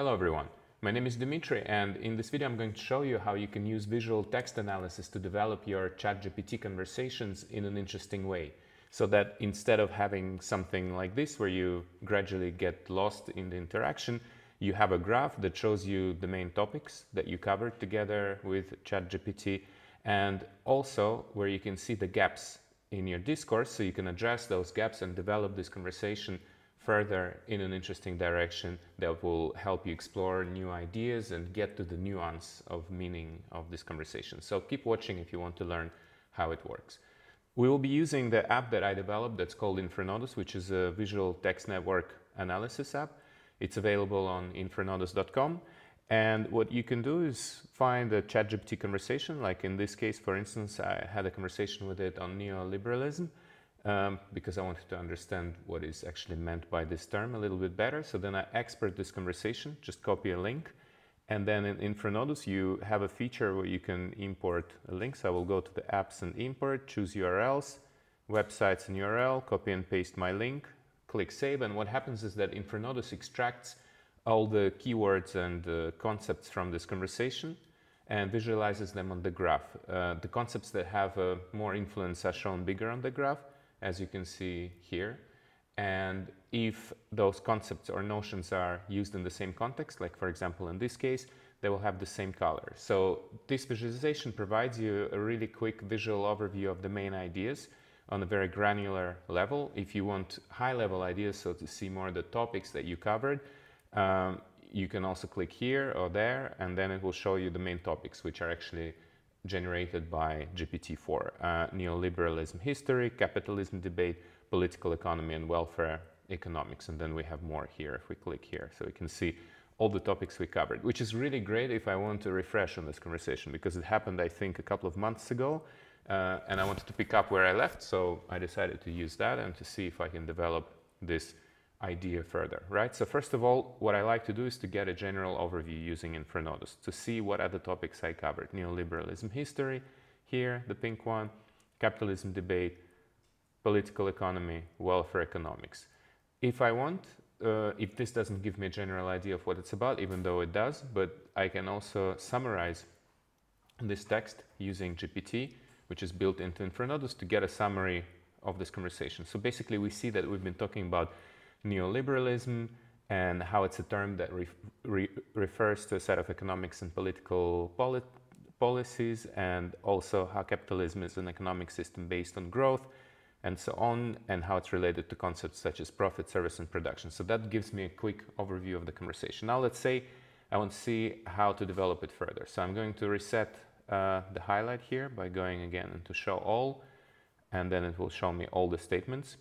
Hello everyone, my name is Dimitri and in this video I'm going to show you how you can use visual text analysis to develop your ChatGPT conversations in an interesting way. So that instead of having something like this where you gradually get lost in the interaction, you have a graph that shows you the main topics that you covered together with ChatGPT and also where you can see the gaps in your discourse so you can address those gaps and develop this conversation further in an interesting direction that will help you explore new ideas and get to the nuance of meaning of this conversation. So keep watching if you want to learn how it works. We will be using the app that I developed that's called Infranodus, which is a visual text network analysis app. It's available on infranodus.com. And what you can do is find a ChatGPT conversation. Like in this case, for instance, I had a conversation with it on neoliberalism um, because I wanted to understand what is actually meant by this term a little bit better. So then I export this conversation, just copy a link. And then in Infranodus, you have a feature where you can import a link. So I will go to the apps and import, choose URLs, websites and URL, copy and paste my link, click save. And what happens is that Infranodus extracts all the keywords and uh, concepts from this conversation and visualizes them on the graph. Uh, the concepts that have uh, more influence are shown bigger on the graph, as you can see here. And if those concepts or notions are used in the same context, like for example in this case, they will have the same color. So this visualization provides you a really quick visual overview of the main ideas on a very granular level. If you want high level ideas, so to see more of the topics that you covered, um, you can also click here or there, and then it will show you the main topics, which are actually generated by GPT-4. Uh, neoliberalism history, capitalism debate, political economy and welfare economics. And then we have more here if we click here. So we can see all the topics we covered, which is really great if I want to refresh on this conversation because it happened, I think, a couple of months ago. Uh, and I wanted to pick up where I left. So I decided to use that and to see if I can develop this idea further, right? So first of all, what I like to do is to get a general overview using Infranodus to see what other topics I covered. Neoliberalism history, here, the pink one, capitalism debate, political economy, welfare economics. If I want, uh, if this doesn't give me a general idea of what it's about, even though it does, but I can also summarize this text using GPT, which is built into Infranodus to get a summary of this conversation. So basically we see that we've been talking about neoliberalism and how it's a term that re re refers to a set of economics and political polit policies and also how capitalism is an economic system based on growth and so on and how it's related to concepts such as profit, service and production. So that gives me a quick overview of the conversation. Now let's say I want to see how to develop it further. So I'm going to reset uh, the highlight here by going again into show all and then it will show me all the statements.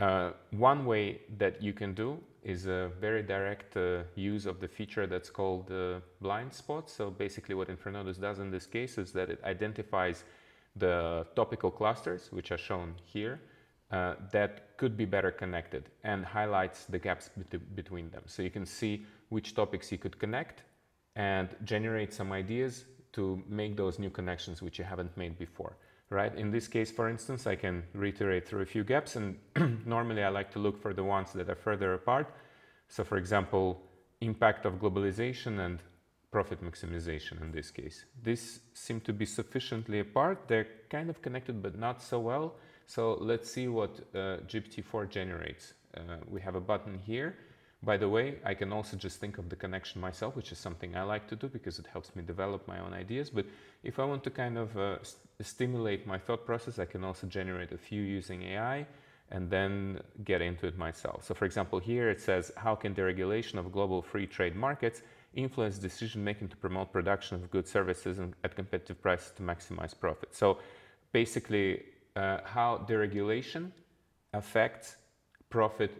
Uh, one way that you can do is a very direct uh, use of the feature that's called uh, blind spot. So basically what Infranodus does in this case is that it identifies the topical clusters, which are shown here, uh, that could be better connected and highlights the gaps bet between them. So you can see which topics you could connect and generate some ideas to make those new connections which you haven't made before right? In this case, for instance, I can reiterate through a few gaps and normally I like to look for the ones that are further apart. So for example, impact of globalization and profit maximization in this case. These seem to be sufficiently apart. They're kind of connected, but not so well. So let's see what uh, GPT-4 generates. Uh, we have a button here by the way, I can also just think of the connection myself, which is something I like to do because it helps me develop my own ideas. But if I want to kind of uh, stimulate my thought process, I can also generate a few using AI and then get into it myself. So for example, here it says, how can the regulation of global free trade markets influence decision making to promote production of goods, services and at competitive prices to maximize profit? So basically, uh, how deregulation affects profit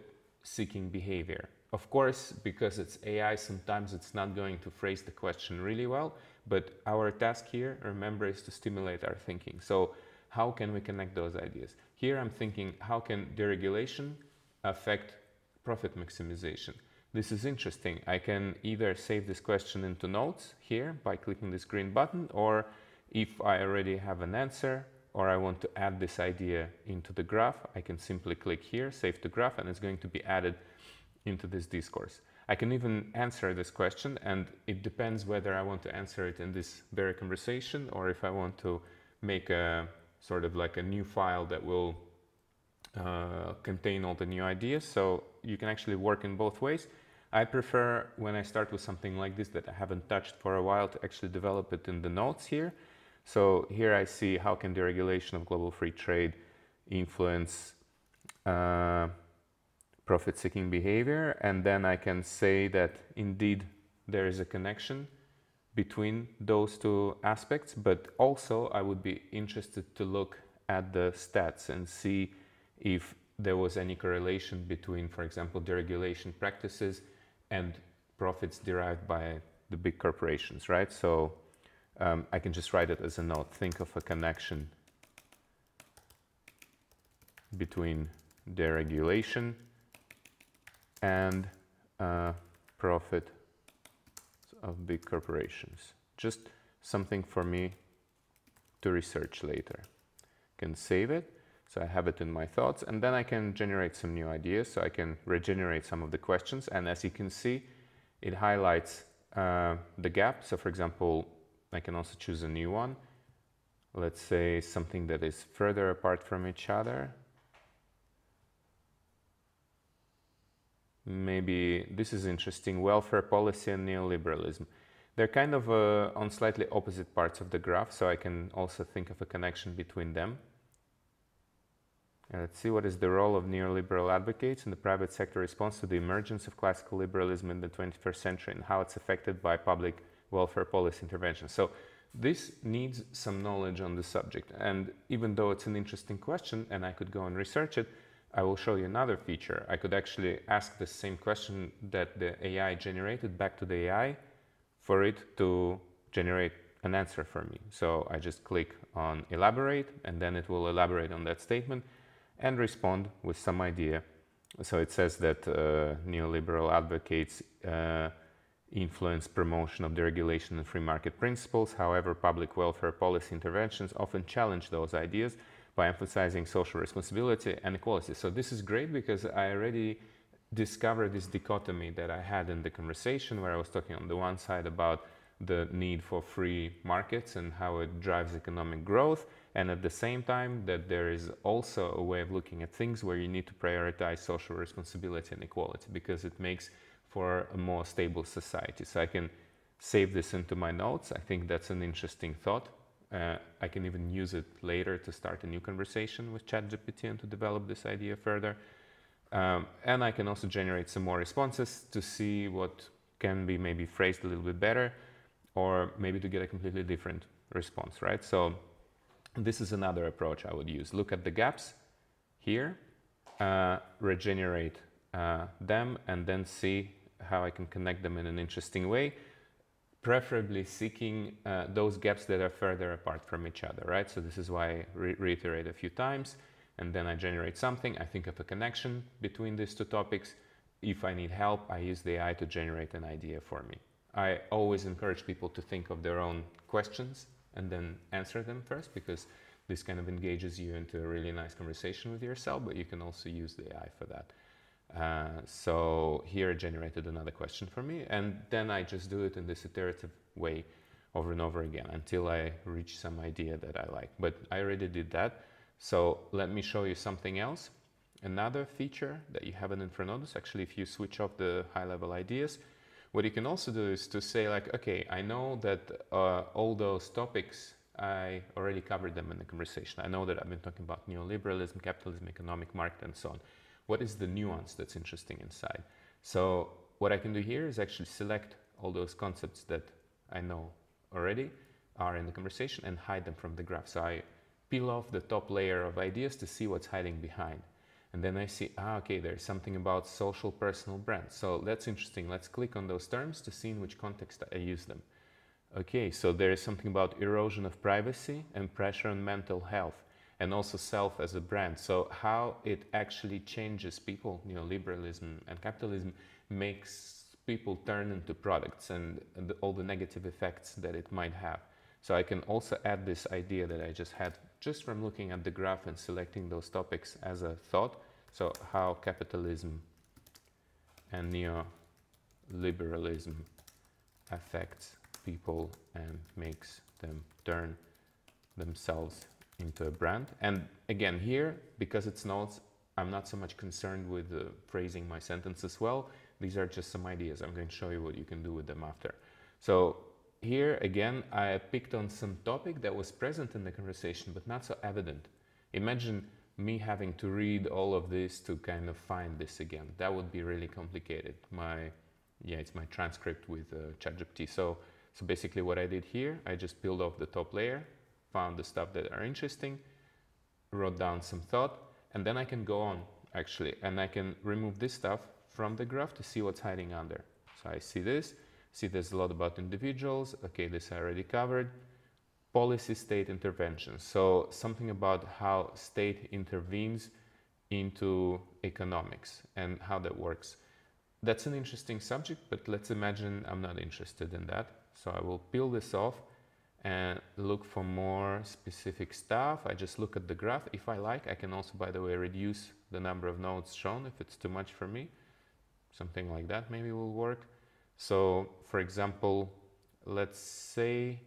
seeking behavior. Of course, because it's AI, sometimes it's not going to phrase the question really well, but our task here, remember, is to stimulate our thinking. So how can we connect those ideas? Here I'm thinking, how can deregulation affect profit maximization? This is interesting. I can either save this question into notes here by clicking this green button, or if I already have an answer, or I want to add this idea into the graph, I can simply click here, save the graph, and it's going to be added into this discourse. I can even answer this question and it depends whether I want to answer it in this very conversation or if I want to make a sort of like a new file that will uh, contain all the new ideas. So you can actually work in both ways. I prefer when I start with something like this that I haven't touched for a while to actually develop it in the notes here. So here I see how can deregulation of global free trade influence uh, profit-seeking behavior and then I can say that indeed there is a connection between those two aspects but also I would be interested to look at the stats and see if there was any correlation between for example deregulation practices and profits derived by the big corporations right? So um, I can just write it as a note. Think of a connection between deregulation and uh, profit of big corporations. Just something for me to research later. Can save it, so I have it in my thoughts, and then I can generate some new ideas, so I can regenerate some of the questions, and as you can see, it highlights uh, the gap. So for example, I can also choose a new one. Let's say something that is further apart from each other. Maybe this is interesting, welfare policy and neoliberalism. They're kind of uh, on slightly opposite parts of the graph, so I can also think of a connection between them. let's see what is the role of neoliberal advocates in the private sector response to the emergence of classical liberalism in the 21st century and how it's affected by public welfare policy intervention. So this needs some knowledge on the subject. And even though it's an interesting question and I could go and research it, I will show you another feature. I could actually ask the same question that the AI generated back to the AI for it to generate an answer for me. So I just click on elaborate and then it will elaborate on that statement and respond with some idea. So it says that uh, neoliberal advocates uh, influence promotion of deregulation and free market principles. However, public welfare policy interventions often challenge those ideas by emphasizing social responsibility and equality. So this is great because I already discovered this dichotomy that I had in the conversation where I was talking on the one side about the need for free markets and how it drives economic growth and at the same time that there is also a way of looking at things where you need to prioritize social responsibility and equality because it makes for a more stable society. So I can save this into my notes. I think that's an interesting thought uh, I can even use it later to start a new conversation with ChatGPT and to develop this idea further. Um, and I can also generate some more responses to see what can be maybe phrased a little bit better or maybe to get a completely different response, right? So this is another approach I would use. Look at the gaps here, uh, regenerate uh, them, and then see how I can connect them in an interesting way preferably seeking uh, those gaps that are further apart from each other, right? So this is why I re reiterate a few times and then I generate something. I think of a connection between these two topics. If I need help, I use the AI to generate an idea for me. I always encourage people to think of their own questions and then answer them first because this kind of engages you into a really nice conversation with yourself, but you can also use the AI for that. Uh, so here it generated another question for me and then I just do it in this iterative way over and over again until I reach some idea that I like. But I already did that. So let me show you something else. Another feature that you have in Infranodus, actually if you switch off the high level ideas, what you can also do is to say like, okay, I know that uh, all those topics, I already covered them in the conversation. I know that I've been talking about neoliberalism, capitalism, economic market, and so on what is the nuance that's interesting inside? So what I can do here is actually select all those concepts that I know already are in the conversation and hide them from the graph. So I peel off the top layer of ideas to see what's hiding behind. And then I see, ah, okay, there's something about social personal brands. So that's interesting. Let's click on those terms to see in which context I use them. Okay, so there is something about erosion of privacy and pressure on mental health and also self as a brand. So how it actually changes people, neoliberalism and capitalism makes people turn into products and, and all the negative effects that it might have. So I can also add this idea that I just had just from looking at the graph and selecting those topics as a thought. So how capitalism and liberalism affects people and makes them turn themselves into a brand. And again, here, because it's notes, I'm not so much concerned with uh, phrasing my sentences as well. These are just some ideas. I'm going to show you what you can do with them after. So here, again, I picked on some topic that was present in the conversation, but not so evident. Imagine me having to read all of this to kind of find this again. That would be really complicated. My, yeah, it's my transcript with uh, ChatGPT. So, so basically what I did here, I just peeled off the top layer, found the stuff that are interesting, wrote down some thought, and then I can go on actually, and I can remove this stuff from the graph to see what's hiding under. So I see this, see there's a lot about individuals. Okay, this I already covered policy state intervention. So something about how state intervenes into economics and how that works. That's an interesting subject, but let's imagine I'm not interested in that. So I will peel this off and look for more specific stuff. I just look at the graph. If I like, I can also, by the way, reduce the number of nodes shown if it's too much for me. Something like that maybe will work. So for example, let's say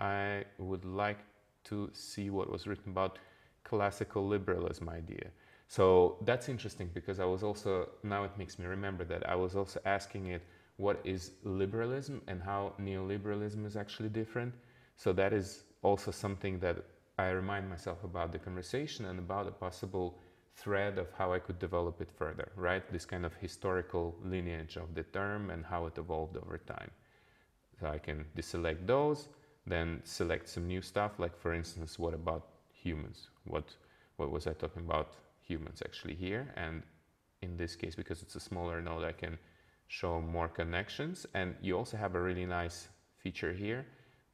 I would like to see what was written about classical liberalism idea. So that's interesting because I was also, now it makes me remember that I was also asking it what is liberalism and how neoliberalism is actually different. So that is also something that I remind myself about the conversation and about a possible thread of how I could develop it further, right? This kind of historical lineage of the term and how it evolved over time. So I can deselect those then select some new stuff, like for instance, what about humans? What, what was I talking about humans actually here? And in this case, because it's a smaller node, I can show more connections. And you also have a really nice feature here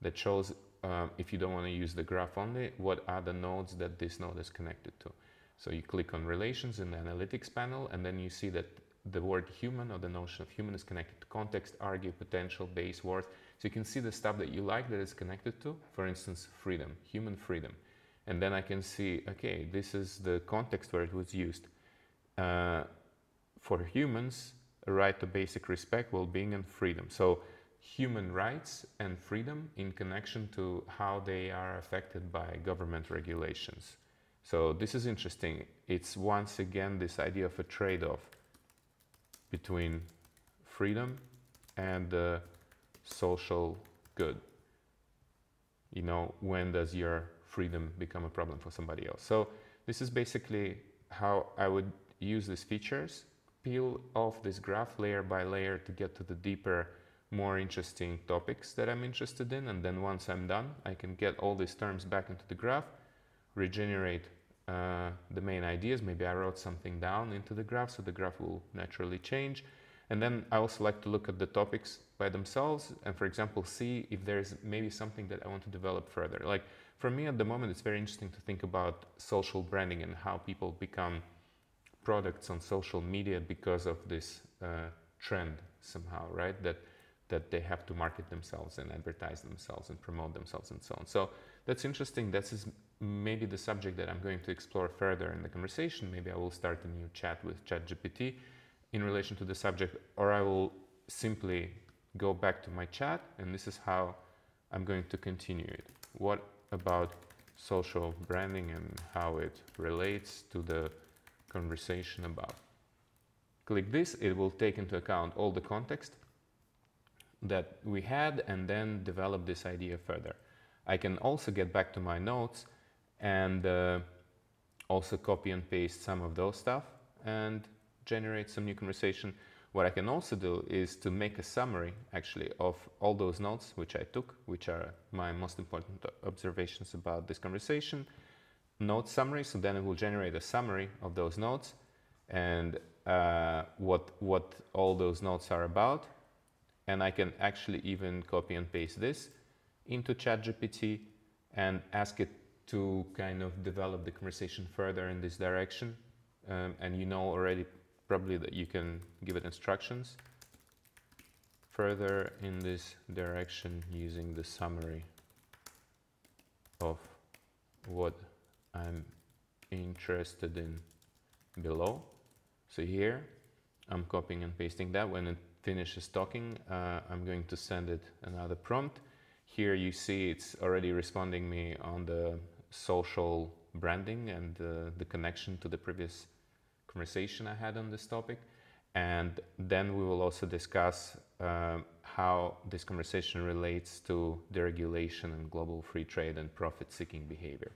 that shows, um, if you don't want to use the graph only, what are the nodes that this node is connected to. So you click on relations in the analytics panel, and then you see that the word human or the notion of human is connected to context, argue, potential, base, worth. So you can see the stuff that you like that is connected to, for instance, freedom, human freedom. And then I can see, okay, this is the context where it was used. Uh, for humans, a right to basic respect, well-being and freedom. So human rights and freedom in connection to how they are affected by government regulations. So this is interesting. It's once again this idea of a trade-off between freedom and uh, social good. You know, when does your freedom become a problem for somebody else? So this is basically how I would use these features, peel off this graph layer by layer to get to the deeper, more interesting topics that I'm interested in. And then once I'm done, I can get all these terms back into the graph, regenerate uh, the main ideas. Maybe I wrote something down into the graph, so the graph will naturally change. And then I also like to look at the topics by themselves and, for example, see if there's maybe something that I want to develop further. Like for me at the moment, it's very interesting to think about social branding and how people become products on social media because of this uh, trend somehow, right? That that they have to market themselves and advertise themselves and promote themselves and so on. So that's interesting. That's maybe the subject that I'm going to explore further in the conversation. Maybe I will start a new chat with ChatGPT in relation to the subject, or I will simply go back to my chat and this is how I'm going to continue it. What about social branding and how it relates to the conversation above? Click this, it will take into account all the context that we had and then develop this idea further. I can also get back to my notes and uh, also copy and paste some of those stuff and generate some new conversation. What I can also do is to make a summary actually of all those notes which I took, which are my most important observations about this conversation. Note summary, so then it will generate a summary of those notes and uh, what, what all those notes are about. And I can actually even copy and paste this into ChatGPT and ask it to kind of develop the conversation further in this direction. Um, and you know already probably that you can give it instructions further in this direction using the summary of what I'm interested in below. So here I'm copying and pasting that. When it finishes talking, uh, I'm going to send it another prompt. Here you see it's already responding me on the social branding and uh, the connection to the previous conversation I had on this topic. And then we will also discuss uh, how this conversation relates to deregulation and global free trade and profit-seeking behavior.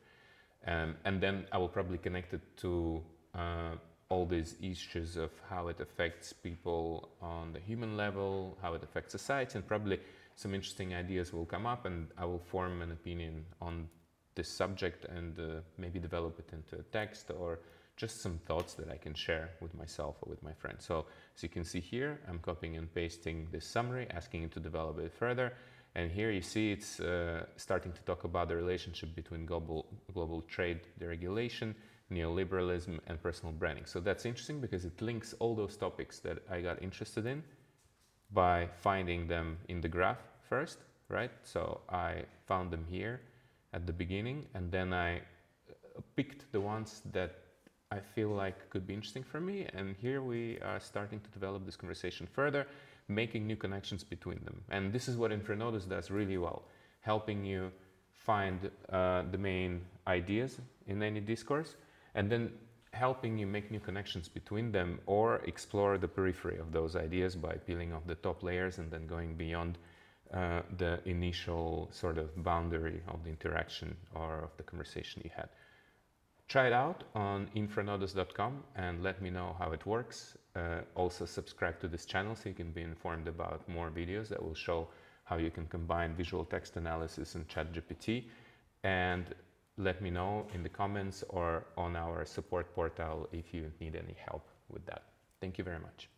Um, and then I will probably connect it to uh, all these issues of how it affects people on the human level, how it affects society, and probably some interesting ideas will come up and I will form an opinion on this subject and uh, maybe develop it into a text or just some thoughts that I can share with myself or with my friends. So as you can see here, I'm copying and pasting this summary, asking it to develop it further. And here you see it's uh, starting to talk about the relationship between global, global trade deregulation neoliberalism, and personal branding. So that's interesting because it links all those topics that I got interested in by finding them in the graph first, right? So I found them here at the beginning and then I uh, picked the ones that I feel like could be interesting for me. And here we are starting to develop this conversation further, making new connections between them. And this is what Infranodus does really well, helping you find uh, the main ideas in any discourse and then helping you make new connections between them or explore the periphery of those ideas by peeling off the top layers and then going beyond uh, the initial sort of boundary of the interaction or of the conversation you had. Try it out on infranodus.com and let me know how it works. Uh, also subscribe to this channel so you can be informed about more videos that will show how you can combine visual text analysis and ChatGPT. And let me know in the comments or on our support portal if you need any help with that. Thank you very much.